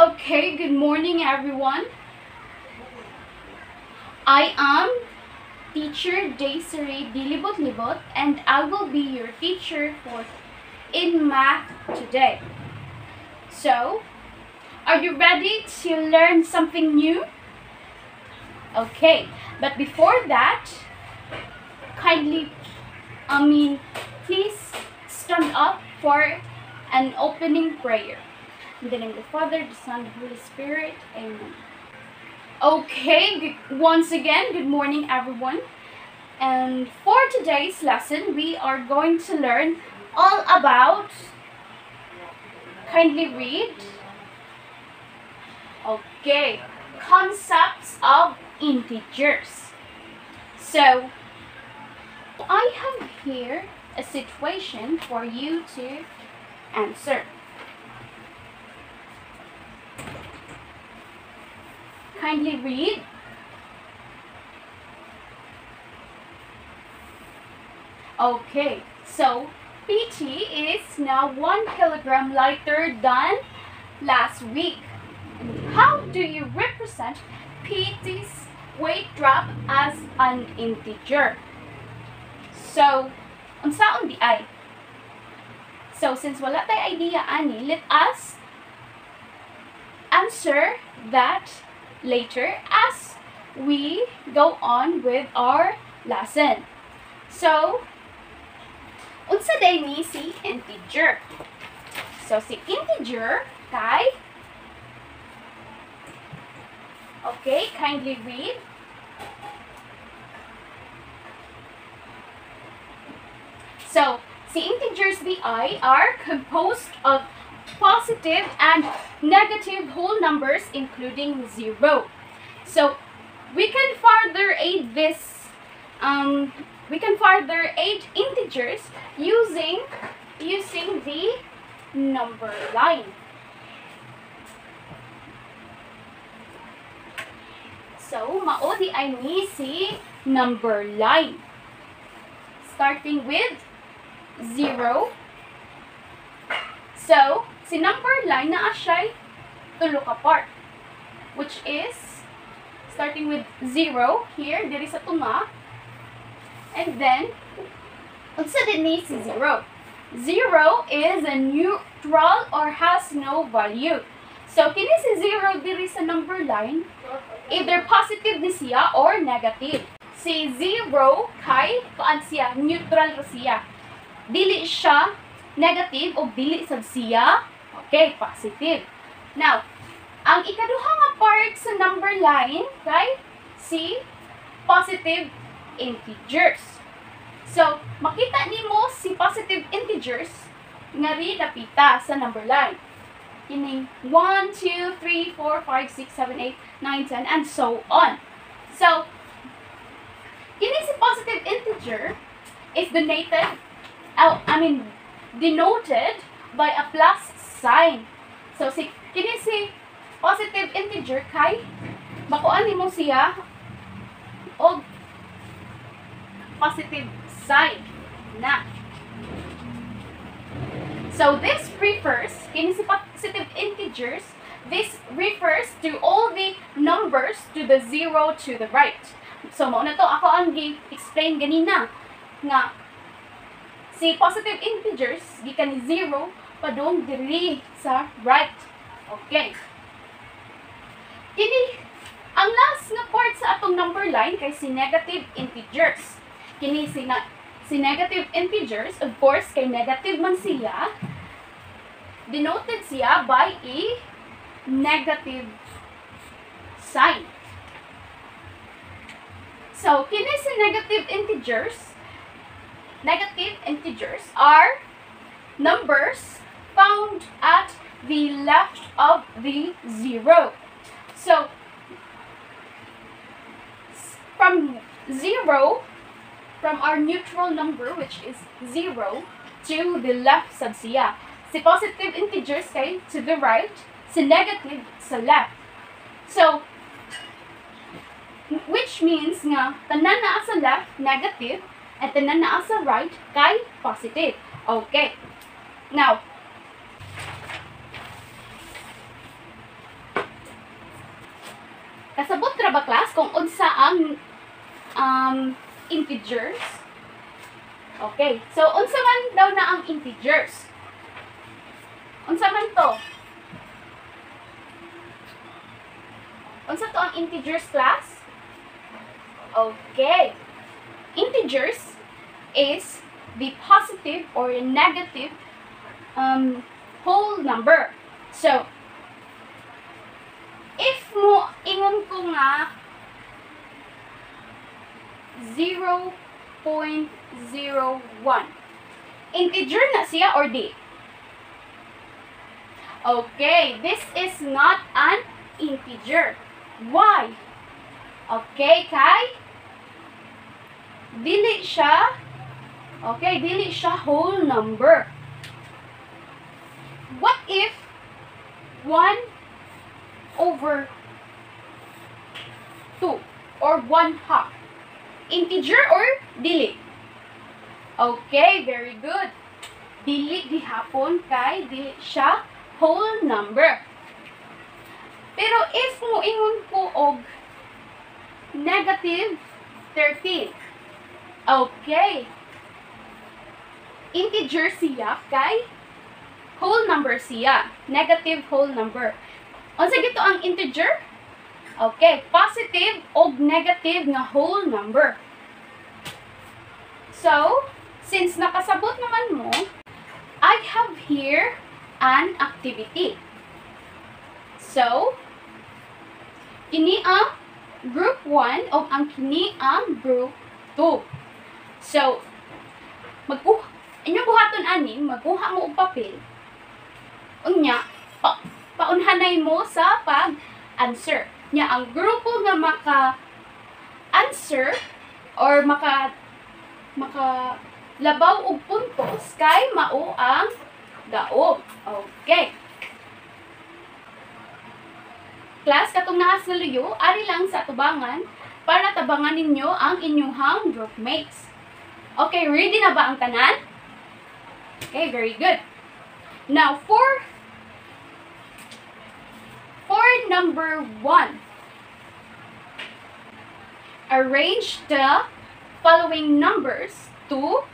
Okay, good morning everyone. I am teacher Desiree Dilibot-Libot and I will be your teacher for in math today. So, are you ready to learn something new? Okay, but before that, kindly, I mean, please stand up for an opening prayer. In the name of the Father, the Son, the Holy Spirit. Amen. Okay, once again, good morning everyone. And for today's lesson, we are going to learn all about, kindly read, okay, concepts of integers. So, I have here a situation for you to answer. Kindly read. Okay, so PT is now 1 kilogram lighter than last week. How do you represent PT's weight drop as an integer? So, unsaon di ay? So, since wala tayo idea ani, let us answer that later as we go on with our lesson. So, unsa day ni si integer? So, si integer kay Okay, kindly read. So, the integers bi are composed of positive and negative whole numbers including zero. So, we can further aid this, um, we can further aid integers using, using the number line. So, maodi ay ni si number line. Starting with 0. So, si number line na siya'y tulo ka part. Which is, starting with 0, here, diri sa tuma. And then, unsa din ni si 0? 0 is a neutral or has no value. So, kini si 0 diri sa number line, either positive ni siya or negative. Si 0 kay, kuan siya, neutral ra siya dili siya negative o dili sad siya okay positive. Now ang ikaduha nga part sa number line kay si positive integers. So makita nimo si positive integers nga ri napita sa number line. Kining 1 2 3 4 5 6 7 8 9 10 and so on. So kini si positive integer is donated oh, I mean, denoted by a plus sign. So, si, kini si positive integer kay, makuan mo siya o positive sign na. So, this refers, kini si positive integers, this refers to all the numbers to the zero to the right. So, mo na to ako ang gi-explain ganina nga si positive integers gikan ni 0 padung diri sa right. Okay. Kini ang last nga part sa atong number line kay si negative integers. Kini si na, si negative integers of course kay negative man siya denoted siya by a negative sign. So, kini si negative integers negative integers are numbers found at the left of the zero. So, from zero, from our neutral number, which is zero, to the left sab siya. Si positive integers kay to the right, si negative sa left. So, which means nga, tanan na sa left, negative, at tanan na sa right, kay positive. Okay. Now, Kasabot ra ba class kung unsa ang um, integers? Okay. So, unsa man daw na ang integers? Unsa man to? Unsa to ang integers class? Okay. Integers is the positive or negative um, whole number. So, if mo ingon ko nga 0.01 integer na siya or di? Okay, this is not an integer. Why? Okay, kay dili siya Okay, dili siya whole number. What if 1 over 2 or 1 half? Integer or dili? Okay, very good. Dili gihapon kay dili siya whole number. Pero if mo ingon ko og negative 13. Okay. Integer siya kay whole number siya. Negative whole number. Unsa gito ang integer? Okay, positive o negative nga whole number. So, since nakasabot naman mo, I have here an activity. So, kini ang group 1 o ang kini ang group 2. So, magkuha Inyong buhaton ani, magkuha mo og papel. Unya, pa, paunhanay mo sa pag-answer. Nya ang grupo nga maka answer or maka maka labaw og puntos kay mao ang daog. Okay. Class, katong naa sa luyo, ari lang sa tubangan para tabangan ninyo ang inyuhang groupmates. Okay, ready na ba ang tanan? Okay, very good. Now, for, number one, arrange the following numbers to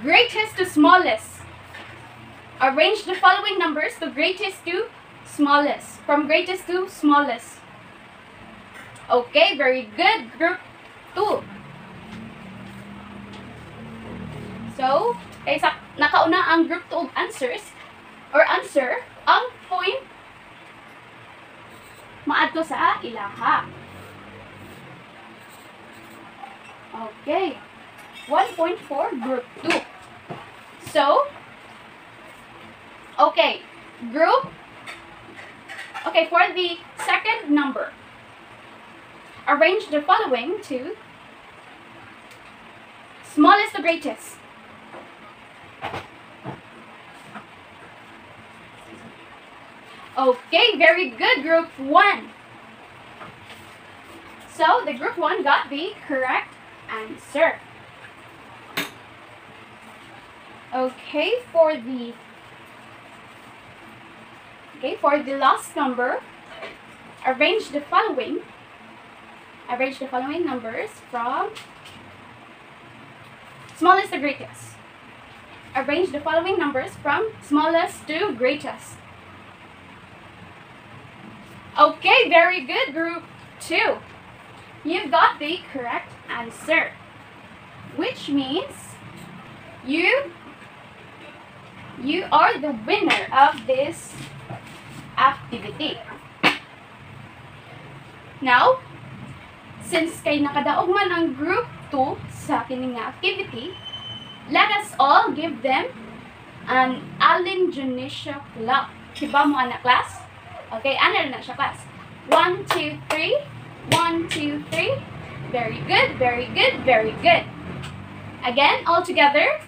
greatest to smallest. Arrange the following numbers to greatest to smallest. From greatest to smallest. Okay, very good. Group 2. So, kay sa nakauna ang group 2 answers or answer, ang point maadto sa ilaha. Okay. 1.4 group 2. So, okay, group Okay, for the second number, arrange the following to smallest to greatest. Okay, very good, group 1. So, the group 1 got the correct answer. Okay, for the Okay, for the last number, arrange the following. Arrange the following numbers from smallest to greatest. Arrange the following numbers from smallest to greatest. Okay, very good, group two. You've got the correct answer, which means you you are the winner of this activity. Now, since kay nakadaog man ang group 2 sa kining activity, let us all give them an Allen Junisha clap. Diba mo anak class? Okay, ano na siya class? One, two, three. One, two, three. Very good, very good, very good. Again, all together.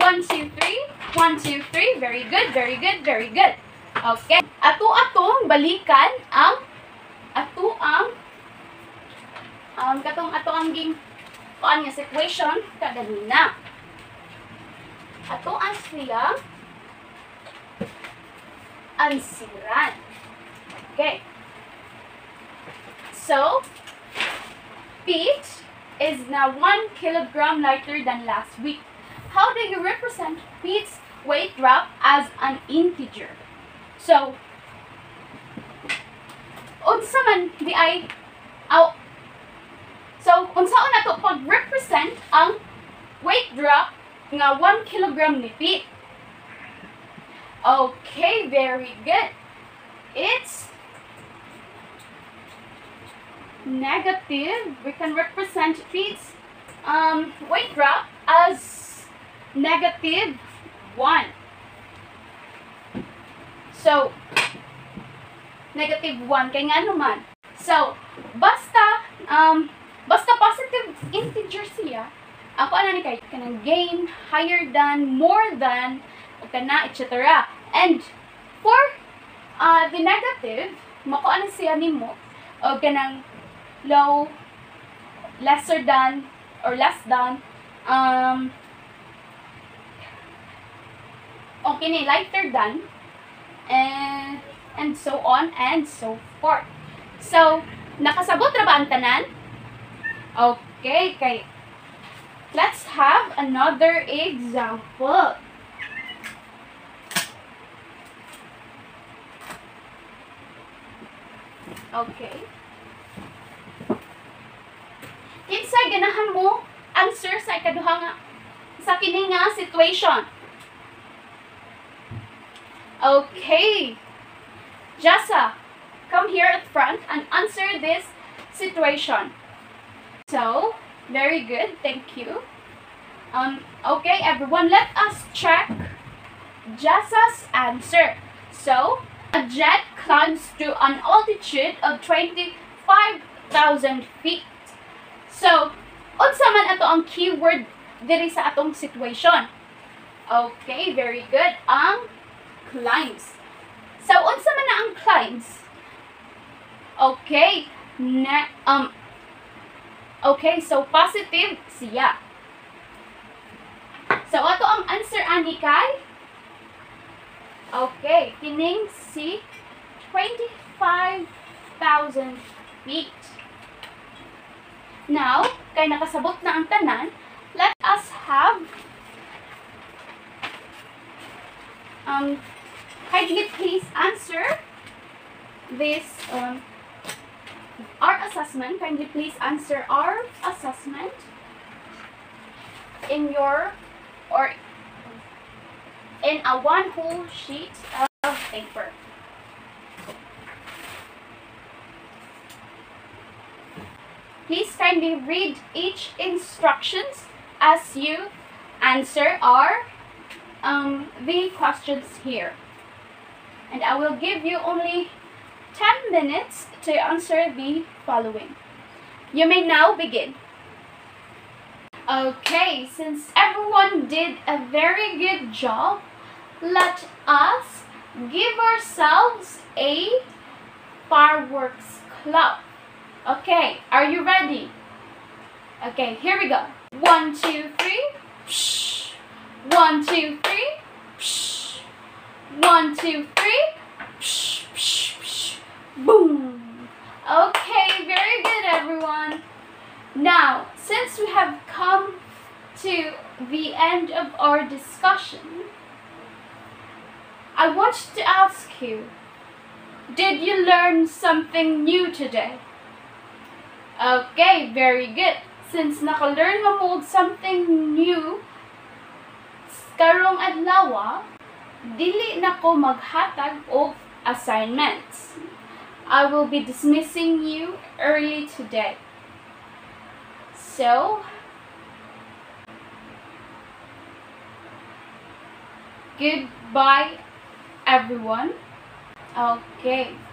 One, two, three. One, two, three. Very good, very good, very good. Okay. Ato atong balikan ang ato ang um, katong ato ang ging kuan nga equation kaganina. Ato ang siya ansiran. Okay. So, Pete is now 1 kilogram lighter than last week. How do you represent Pete's weight drop as an integer? So, unsa man di ay aw So, unsaon nato pag-represent ang weight drop nga 1 kilogram ni Pete? Okay, very good. It's negative. We can represent Pete's um, weight drop as negative 1. So, negative 1 kay nga naman. So, basta um, basta positive integer siya, ako ano ni kay kanang gain, higher than, more than, o kana, etc. And for uh, the negative, mako ano siya nimo o kanang low, lesser than, or less than, um, okay ni, lighter than, and, and so on, and so forth. So, nakasabot na ba ang tanan? Okay, kay let's have another example. Okay. Ganahan mo answer sa ikaduha nga sa kini nga situation. Okay. Jessa, come here at front and answer this situation. So, very good. Thank you. Um, okay, everyone, let us check Jessa's answer. So, a jet climbs to an altitude of 25,000 feet. So, unsa man ato ang keyword diri sa atong situation? Okay, very good. Ang climbs. So, unsa man na ang climbs? Okay, na, um, okay, so positive siya. So, ato ang answer ani kay? Okay, kining si 25,000 feet. Now, kay nakasabot na ang tanan, let us have um, kindly please answer this um, our assessment. Kindly please answer our assessment in your or in a one whole sheet of paper. Please kindly read each instructions as you answer our um, the questions here. And I will give you only 10 minutes to answer the following. You may now begin. Okay, since everyone did a very good job, let us give ourselves a fireworks clap. Okay, are you ready? Okay, here we go. One, two, three. Psh. One, two, three. Psh. One, two, three. Psh, psh, psh. Boom. Okay, very good, everyone. Now, since we have come to the end of our discussion, I want to ask you, did you learn something new today? Okay, very good. Since naka-learn mo og something new, karong adlaw, dili na ko maghatag og assignments. I will be dismissing you early today. So, goodbye everyone. Okay.